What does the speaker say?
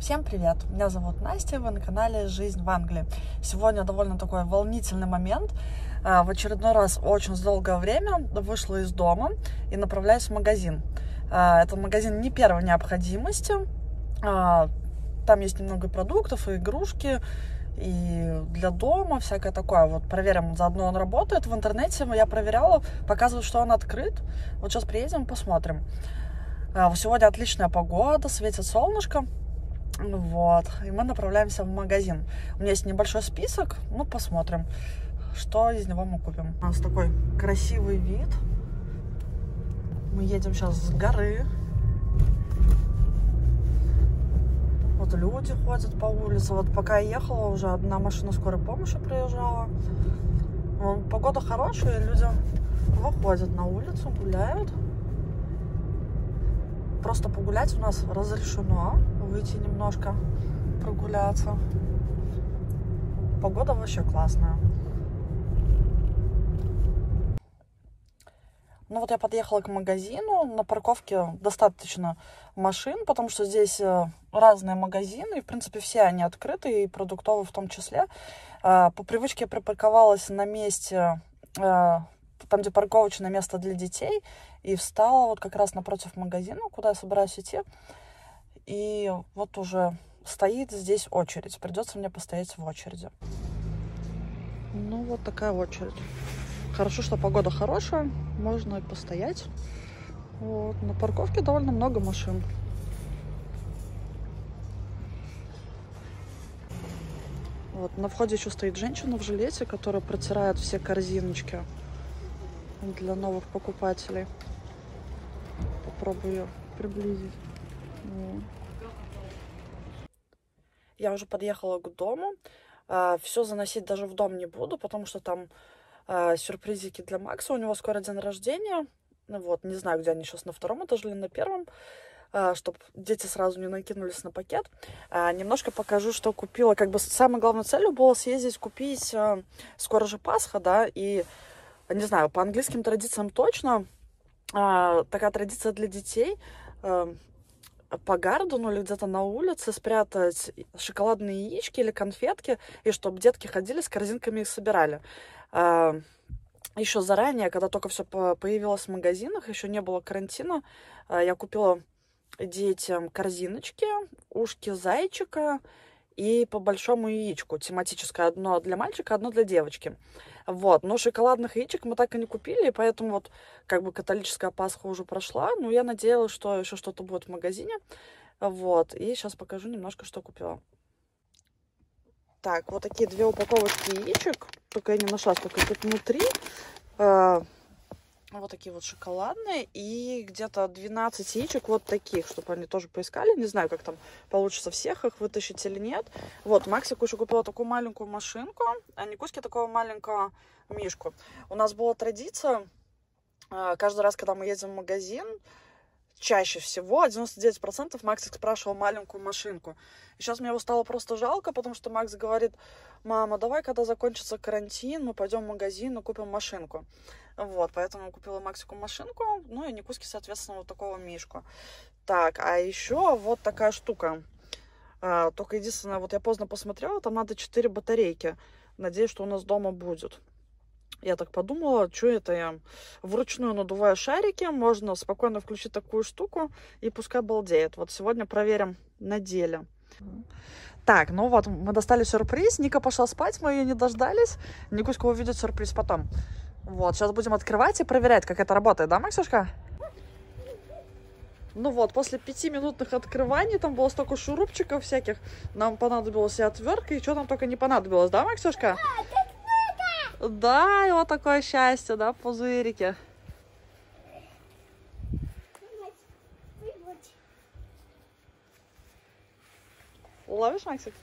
Всем привет! Меня зовут Настя, вы на канале «Жизнь в Англии». Сегодня довольно такой волнительный момент. А, в очередной раз очень долгое время вышла из дома и направляюсь в магазин. А, это магазин не первой необходимости. А, там есть немного продуктов и игрушки, и для дома, всякое такое. Вот проверим, заодно он работает. В интернете я проверяла, показывает, что он открыт. Вот сейчас приедем, посмотрим. Сегодня отличная погода, светит солнышко. Вот. И мы направляемся в магазин. У меня есть небольшой список. Ну, посмотрим, что из него мы купим. У нас такой красивый вид. Мы едем сейчас с горы. Вот люди ходят по улице. Вот пока я ехала, уже одна машина скорой помощи приезжала. Погода хорошая, люди выходят на улицу, гуляют. Просто погулять у нас разрешено выйти немножко прогуляться. Погода вообще классная. Ну вот я подъехала к магазину, на парковке достаточно машин, потому что здесь э, разные магазины, и в принципе все они открыты, и продуктовые в том числе. Э, по привычке я припарковалась на месте, э, там где парковочное место для детей, и встала вот как раз напротив магазина, куда я собираюсь идти. И вот уже стоит здесь очередь. Придется мне постоять в очереди. Ну, вот такая очередь. Хорошо, что погода хорошая. Можно и постоять. Вот. На парковке довольно много машин. Вот. На входе еще стоит женщина в жилете, которая протирает все корзиночки для новых покупателей. Попробую приблизить. Вот. Я уже подъехала к дому. А, Все заносить даже в дом не буду, потому что там а, сюрпризики для Макса. У него скоро день рождения. Ну вот, не знаю, где они сейчас, на втором этаже или на первом а, чтобы дети сразу не накинулись на пакет. Немножко покажу, что купила. Как бы самой главной целью было съездить купить, скоро же Пасха, да, и, не знаю, по английским традициям точно, такая традиция для детей, по Гардену или где-то на улице спрятать шоколадные яички или конфетки, и чтобы детки ходили с корзинками и собирали. А, еще заранее, когда только все появилось в магазинах, еще не было карантина, а, я купила детям корзиночки, ушки зайчика и по большому яичку. Тематическое одно для мальчика, одно для девочки. Вот, но шоколадных яичек мы так и не купили, поэтому вот как бы католическая Пасха уже прошла, но я надеялась, что еще что-то будет в магазине. Вот, и сейчас покажу немножко, что купила. Так, вот такие две упаковочки яичек, только я не нашла, сколько тут внутри. А, вот такие вот шоколадные. И где-то 12 яичек вот таких, чтобы они тоже поискали. Не знаю, как там получится всех их вытащить или нет. Вот, Максику еще купила такую маленькую машинку, а Никуське такого маленького мишку. У нас была традиция, а, каждый раз, когда мы едем в магазин, чаще всего, 99% Максик спрашивал маленькую машинку. И сейчас мне его стало просто жалко, потому что Макс говорит, мама, давай, когда закончится карантин, мы пойдем в магазин и купим машинку. Вот, поэтому купила Максику машинку, ну и Никуски, соответственно, вот такого мишку. Так, а еще вот такая штука. А, только единственное, вот я поздно посмотрела, там надо 4 батарейки. Надеюсь, что у нас дома будет. Я так подумала, что это я вручную надуваю шарики, можно спокойно включить такую штуку и пускай балдеет. Вот сегодня проверим на деле. Так, ну вот, мы достали сюрприз. Ника пошла спать, мы ее не дождались. Никуська увидит сюрприз потом. Вот, сейчас будем открывать и проверять, как это работает, да, Максюшка? Ну вот, после пятиминутных открываний, там было столько шурупчиков всяких, нам понадобилась и отвертка, и что там только не понадобилось, да, Максюшка? Да, и вот такое счастье, да, пузырики. Ловишь, Максик?